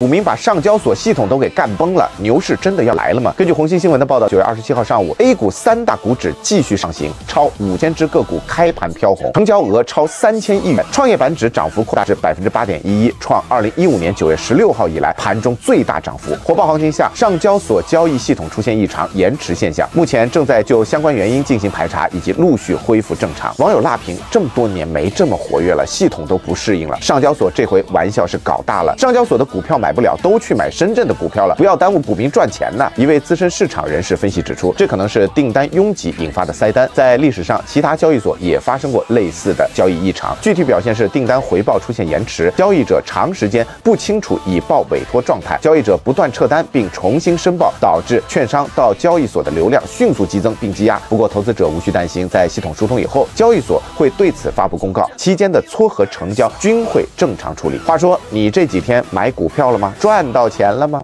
股民把上交所系统都给干崩了，牛市真的要来了吗？根据红星新闻的报道，九月二十七号上午，A 股三大股指继续上行，超五千只个股开盘飘红，成交额超三千亿元。创业板指涨幅扩大至百分之八点一一，创二零一五年九月十六号以来盘中最大涨幅。火爆行情下，上交所交易系统出现异常延迟现象，目前正在就相关原因进行排查，以及陆续恢复正常。网友辣评：这么多年没这么活跃了，系统都不适应了。上交所这回玩笑是搞大了，上交所的股票买。买不了都去买深圳的股票了，不要耽误股民赚钱呢。一位资深市场人士分析指出，这可能是订单拥挤引发的塞单。在历史上，其他交易所也发生过类似的交易异常，具体表现是订单回报出现延迟，交易者长时间不清楚已报委托状态，交易者不断撤单并重新申报，导致券商到交易所的流量迅速激增并积压。不过，投资者无需担心，在系统疏通以后，交易所会对此发布公告，期间的撮合成交均会正常处理。话说，你这几天买股票了？赚到钱了吗？